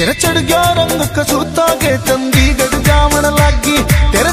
ತೆರೆ ಚಡ್ಗ್ಯಾರಂದಕ್ಕ ಸುತ್ತಾಗೆ ತಂದಿಗದು ಜಾವಣಲಾಗಿ ತೆರೆ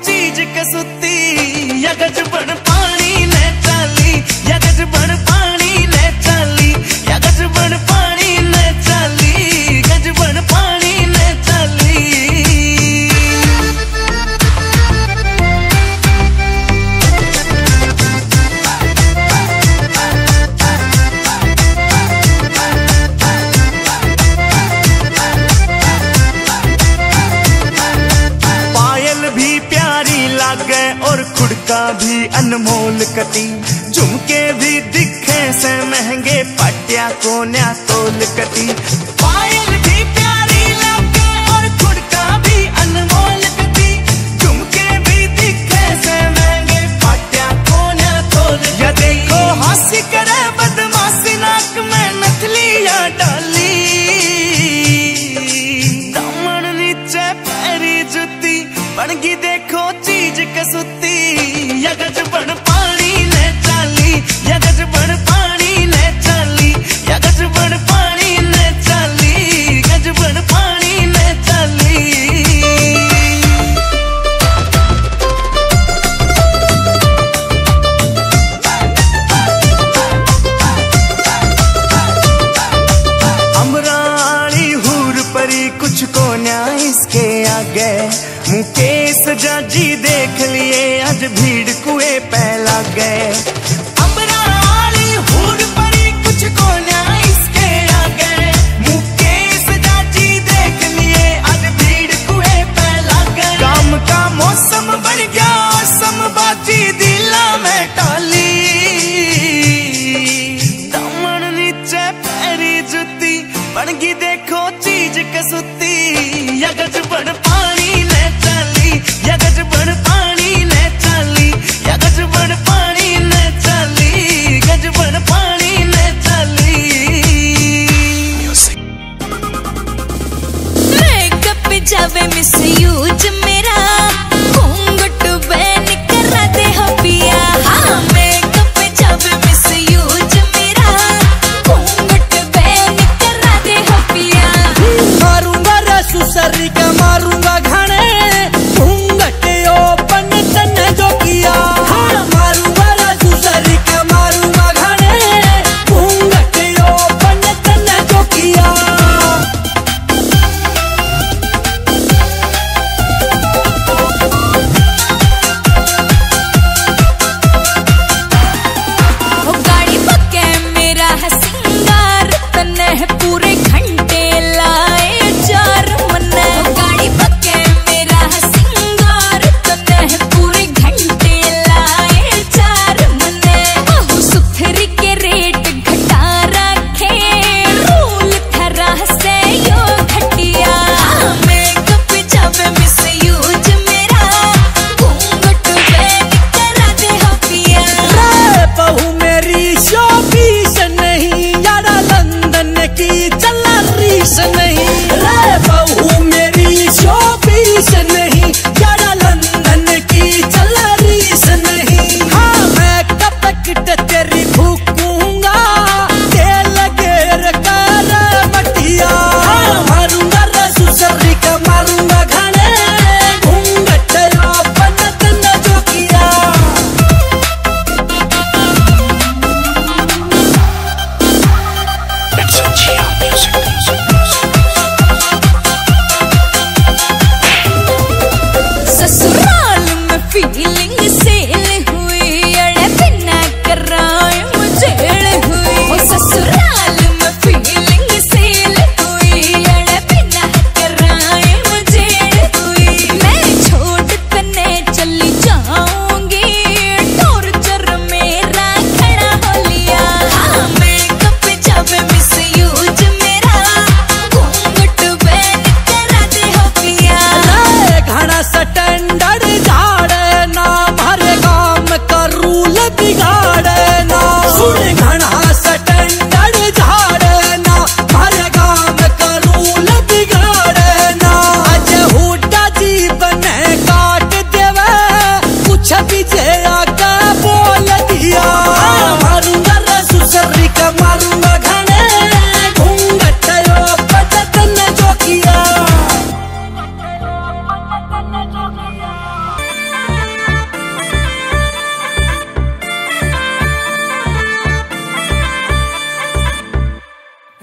चीज़ कसुती या गजबन पानी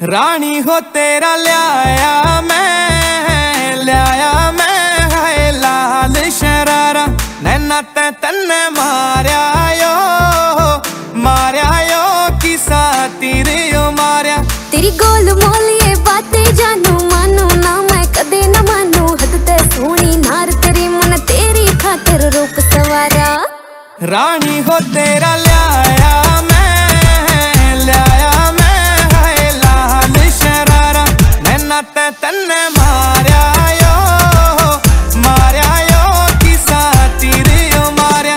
रानी हो तेरा ल्याया मैं ल्याया मैं है लाल शरारा। नैना ते तन्ने मारया यो मारया यो किसा तीर यो मारया। तेरी गोल मोल ये बातें जानू मानू ना मैं कदे न मानू। हद ते सोनी नार तेरी मन तेरी खातिर रूप सवारा रानी हो तेरा ल्याया नैना तन्ने मारया यो मारया यो किसा तीर यो मारया।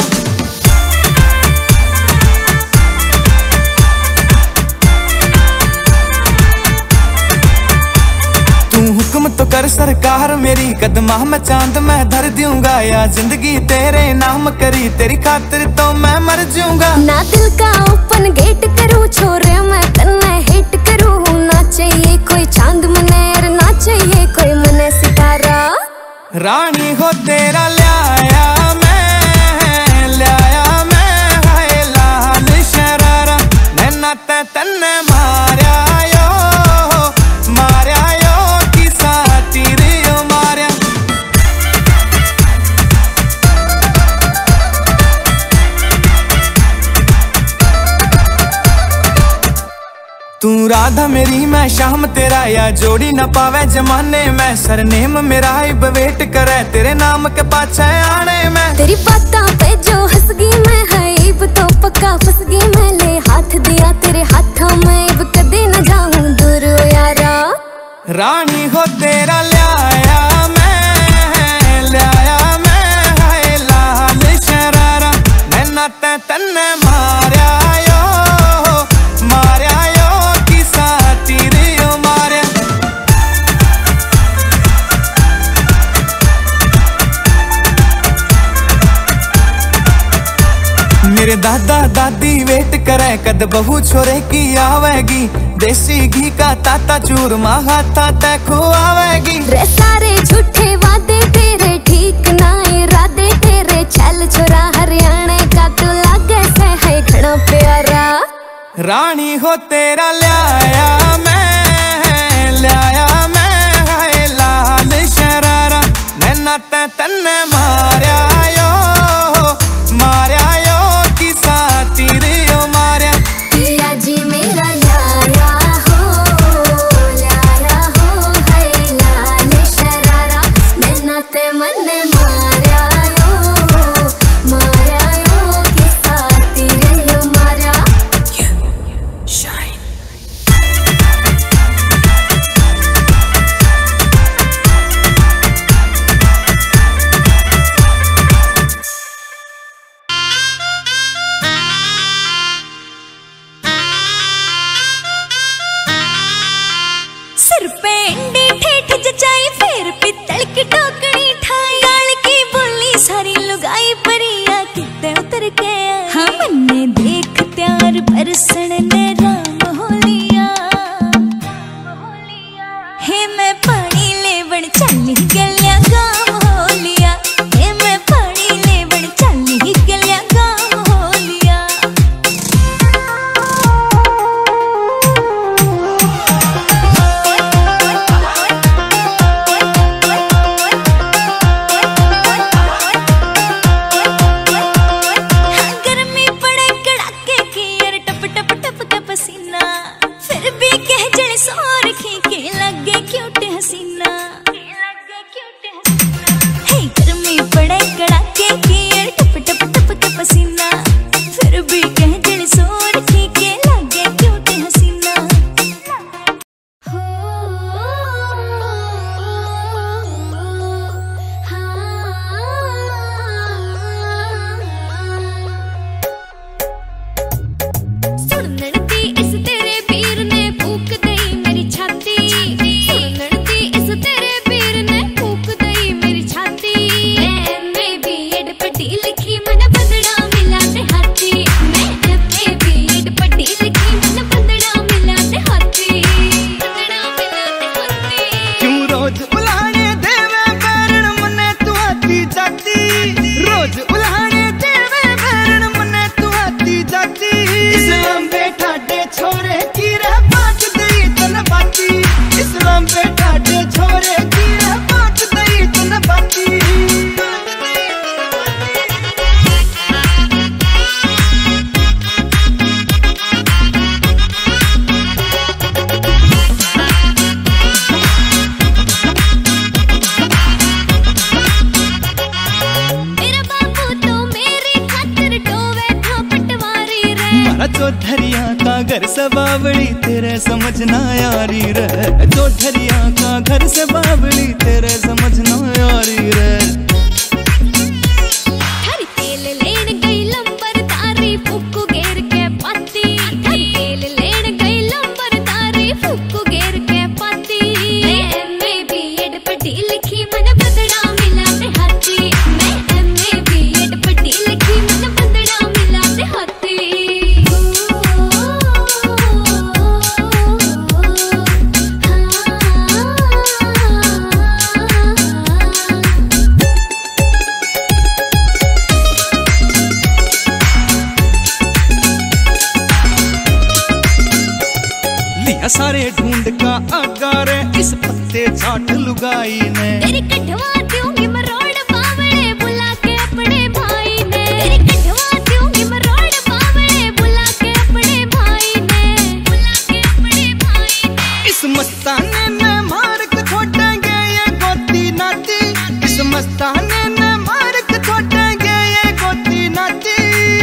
तू हुक्म तो कर सरकार मेरी, कदमा में चाँद मैं धर दूँगा या ज़िंदगी तेरे नाम करी, तेरी खातिर तो मैं मर जाऊँगा। ना दिल का ओपन गेट करूँ, छोरे मैं तन्ने हिट करूँ, ना चाहिए कोई चाँद चाहिए कोई मुने सितारा? रानी हो तेरा ल्याया राधा मेरी मैं शाम तेरा या जोड़ी न पावे जमाने मैं। सरनेम मेरा ही वेट करे। तेरे नाम के पाछे आने मैं। तेरी बातों पे जो हंस गई मैं है इब तो पक्का फंस गई मैं। ले हाथ दिया तेरे हाथों में इब कदे न जाऊँ दूर यारा। रानी हो तेरा ल्याया करे कद बहू छोरे की आवेगी। देसी घी का ताता चूरमा हाथा ते खुआवेगी रे सारे झूठे वादे तेरे ठीक ना इरादे तेरे। छल छोरा हरियाणा का तो लागे से है घना प्यारा। रानी हो तेरा लाया मैं ल्याया मैं है लाल शरारा। नैना तन्ने मारया यो मारया यो। मस्ताने में मार्ग छोड़ेंगे गए गोती नाची।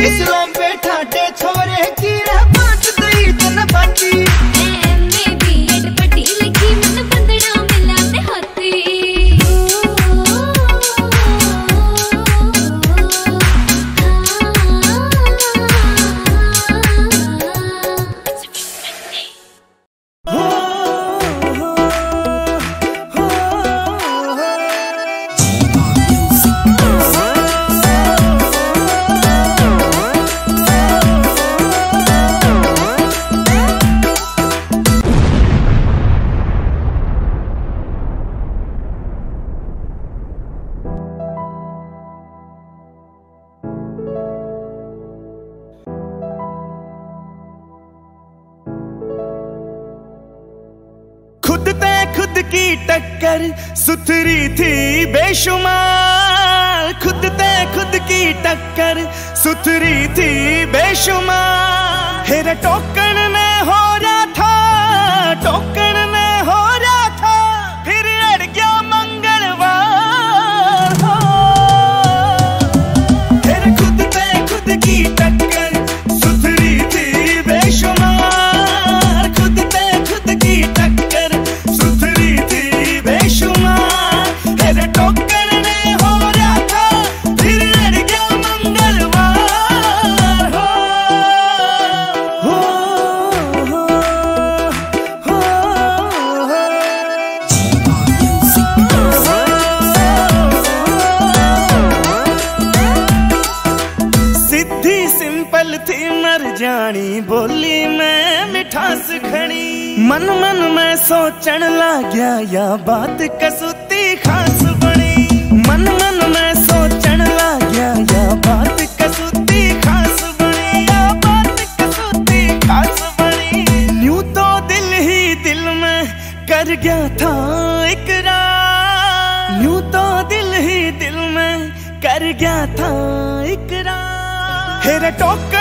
इस्लाम show my मन मन मैं ला गया या बात कसूती खास बनी मन मन मैं ला गया या बात कसूती खास बनी या बात कसूती खास बनी न्यू तो दिल ही दिल में कर गया था इकरार न्यू तो दिल ही दिल में कर गया था इकरार हेरा टोकर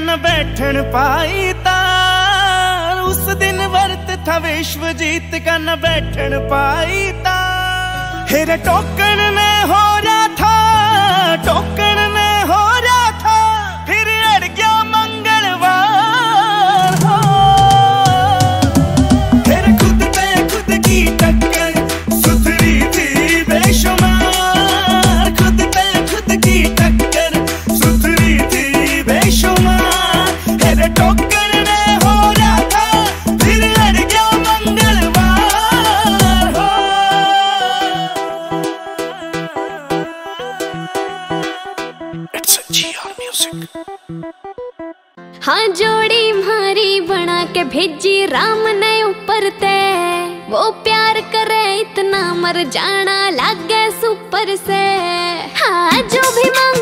ज्ञान बैठन पाई तार उस दिन वर्त था विश्व जीत का न बैठन पाई तार हेरे टोकन में हो रहा था टोकन भेजी राम ने ऊपर ते। वो प्यार करे इतना मर जाना लागे सुपर से। हाँ जो भी मांग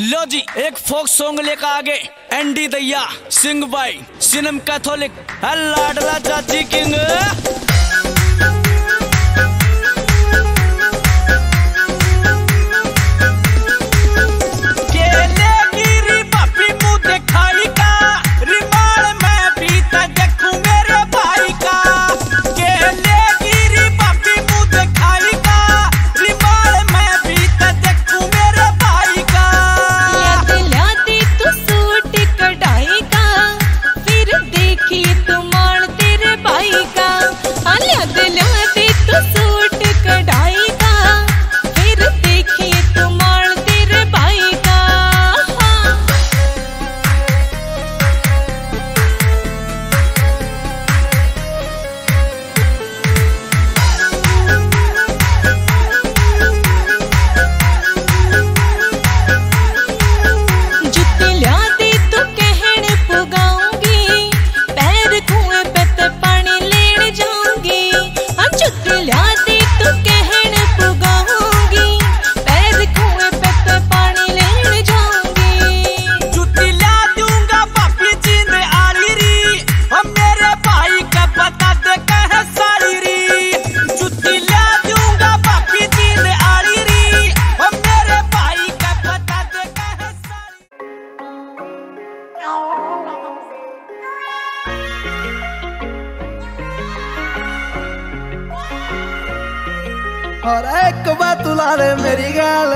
लो जी, एक फोक सॉन्ग लेकर आगे। एंडी दैया, सिंह भाई, सिनम कैथोलिक। लाडला चाची किंग। और एक बात ले मेरी गाल।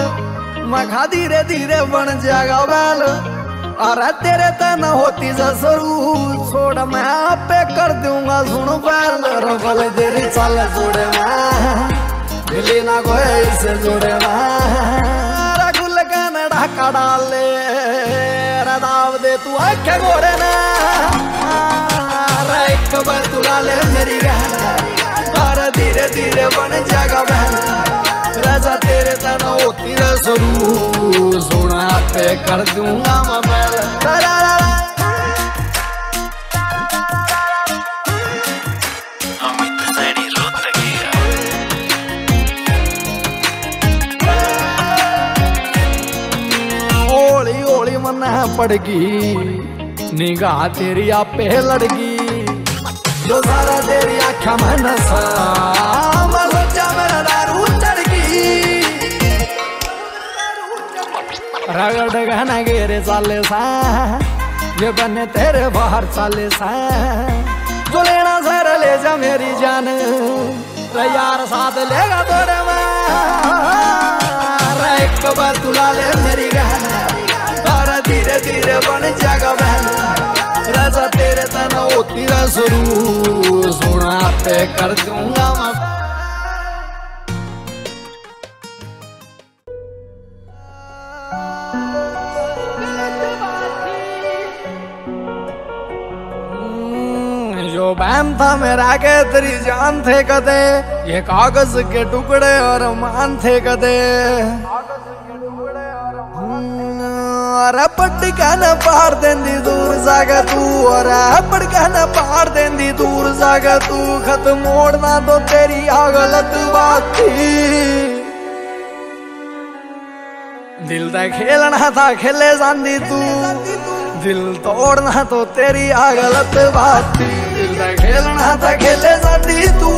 मखा धीरे धीरे बन जाएगा बल। और तेरे तना होती जसरू छोड़ मैं आप कर दूँगा सुन बाल। रबल तेरी चल जोड़े मिली ना कोई से जोड़े रघुल कनड़ा कड़ाले रदाव दे तू आखे घोड़े ना। एक बार तुला ले मेरी गाल। प्यारा धीरे धीरे बन जाएगा बहन। राजा तेरे तना होती रे ज़रूर। सोना पे कर दूँगा मैं पड़गी। निगाह तेरी आपे लड़गी। जो सारा तेरी रगड़ गहना गेरे चाले सा, ये बने तेरे बाहर चाले सा। जो लेना सर ले जा मेरी जान यार साथ लेगा तोरे एक बार तुला ले मेरी गहना और धीरे धीरे बन जाएगा बहन। राजा तेरे तना होती रे शुरू सुना पे कर दूँगा जो बैम था मेरा के, तेरी जान थे कदे। ये कागज़ के टुकड़े और मान थे कदे। न पार देंदी, दूर जागा तू। अरे पट्टिका न पार देंदी, दूर जागा तू। खत मोड़ना तो तेरी आ गलत बात थी। दिल दा खेलना था, खेले जांदी तू। दिल तोड़ना तो तेरी आ गलत बात दिल दा खेलना था, खेले जांदी तू।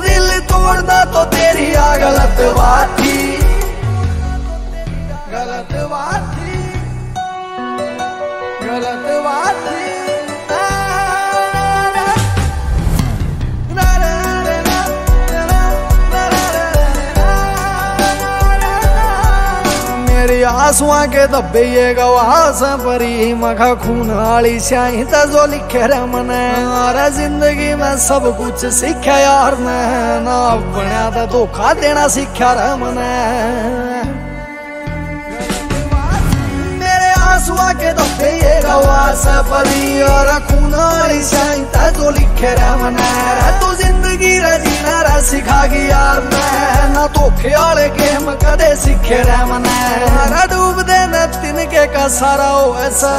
दिल तोड़ना तो तेरी आ गलत बात थी। आंसुआ के दबे ये गवास परी, मखा खून वाली स्याही ता जो लिखे रे मने। अरे ज़िंदगी में सब कुछ सीखा यार ने। ना बनया तो धोखा देना सीखा रे मने। परी और खून वाली स्याही ता जो लिखे रे मने तू ज़िंदगी रे जीना रे सिखा गई यार मैं ना धोखे वाले गेम कदे सीखे रे मने अरे डूब दे न तिनके का सारा हो ऐसा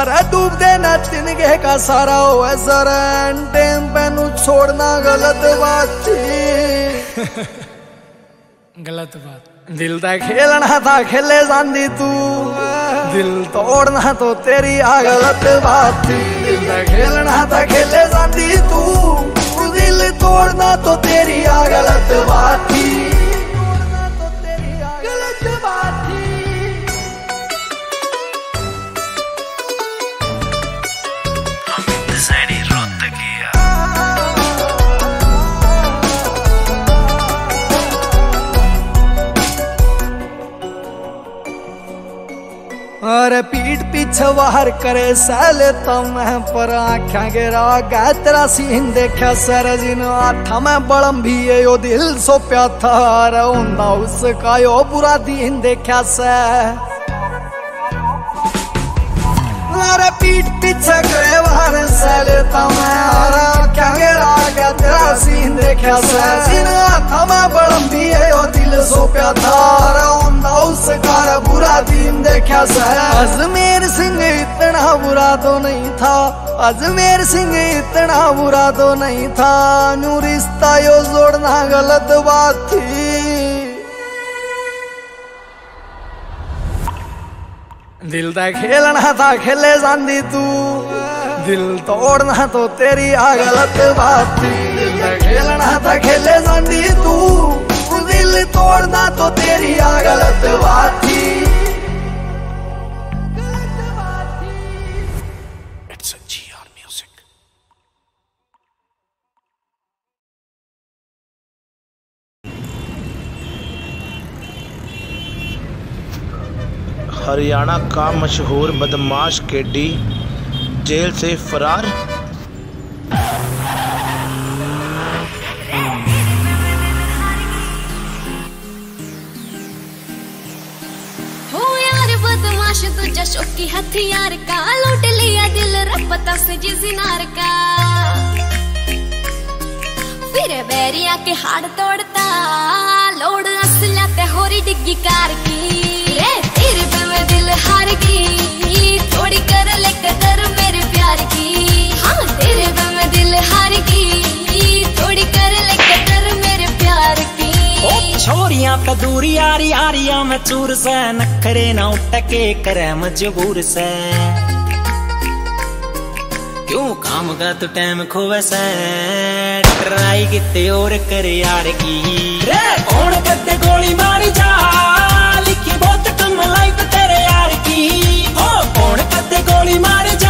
अरे डूब दे न तिनके का सारा हो ऐसा रे टाइम पे नु छोड़ना गलत बात थी। गलत बात। दिल दा खेलना था खेले जानी तू। दिल तोड़ना तो तेरी आ गलत बात थी दिल दा खेलना था खेले जानी तू। दिल तोड़ना तो तेरी आ गलत अरे पीठ पीछे बाहर करे सैले तो पर आख्या गिरा। गया तेरा सीन देखा सर, जिन आठा मैं बड़म भी ये यो दिल सो प्या था उसका यो बुरा दिन देखा से अरे पीठ पीछे करे बाहर सैले तो मैं अरे आख्या गिरा गया तेरा सीन देखा से जिन आठा मैं बड़म भी ये यो दिल सो प्या था अरे उन्दा उसका बुरा दिन देखा से अजमेर सिंह इतना बुरा तो नहीं था। अजमेर सिंह इतना बुरा तो नहीं था। नू रिश्ता यो जोड़ना गलत बात थी। दिल दा खेलना था, खेले जांदी तू। दिल तोड़ना तो तेरी आ गलत बात। दिल खेलना था, खेले जांदी तू। दिल तोड़ना तो तेरी आ गलत बात। थी हरियाणा का मशहूर बदमाश केडी जेल से फरार? बदमाश, तुझा शौकी हथियार का। लूट लिया दिल रपता से जिनार का। फिर बैरिया के हाड़ तोड़ता। लोड असला होरी डिग्गी कार की। हार गई थोड़ी कर ले कदर मेरे प्यार की। हाँ तेरे दिल हार गई थोड़ी कर ले कदर मेरे प्यार की। छोरियाँ पे दूरी यारी यारियाँ मैं चूर से नखरे ना उटके करे मजबूर से। क्यों काम का तो टाइम खोवे से? ट्राई किते और कर यार की। रे! कौन कते गोली मारी जा? गोली मारी जा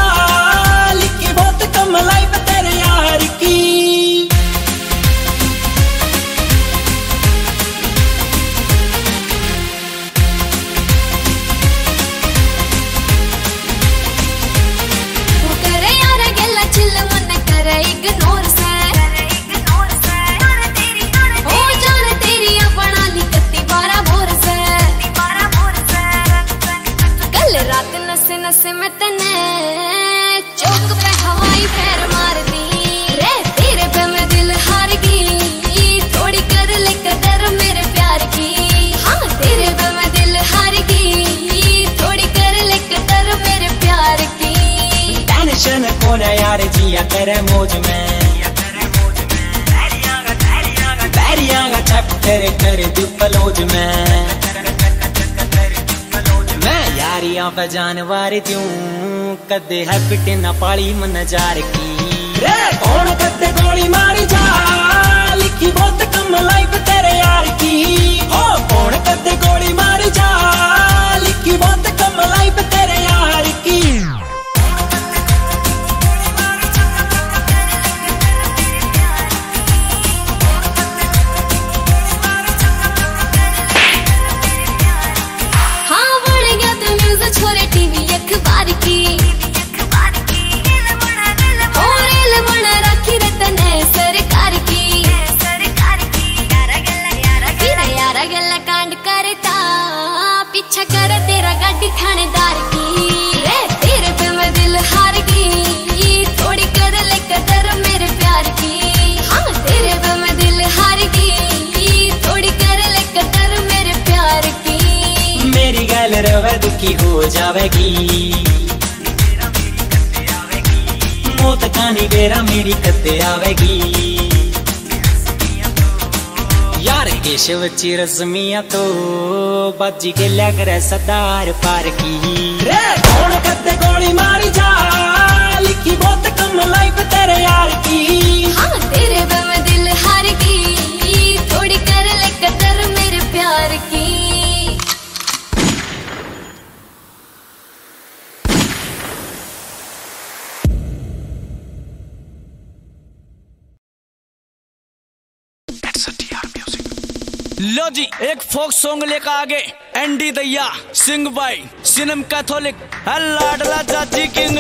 रात नसे नसे में तने चौक पे हवाई फेर मार दी रे, तेरे पे मैं दिल हार गई थोड़ी कर ले कदर मेरे प्यार की। हाँ तेरे पे मैं दिल हार गई थोड़ी कर ले कदर मेरे प्यार की। टेंशन कौन यार, जिया करे मौज में। बैरियाँ का चैप्टर कर में। मैं यारियाँ पे जानवर दूँ कदे है पिटे ना पाली मन जार की रे कौन कदे गोली मारी जा लिखी बहुत कम लाइफ तेरे यार की ओ कौन कदे गोली मारी जा लिखी बहुत कम लाइफ तेरे दुखी हो जावेगी। मौत कहानी बेरा मेरी कते आवेगी। यार केशव ची रसमिया तो बाजी के लग रहे सदार पार की। रे, कौन कते गोली मारी जा? लिखी बहुत कम लाइफ तेरे यार की। हाँ तेरे पे मैं दिल हार गई लो जी, एक फोक सॉन्ग लेकर आगे। एंडी दैया सिंह भाई सिनम कैथोलिक लाडला चाची किंग।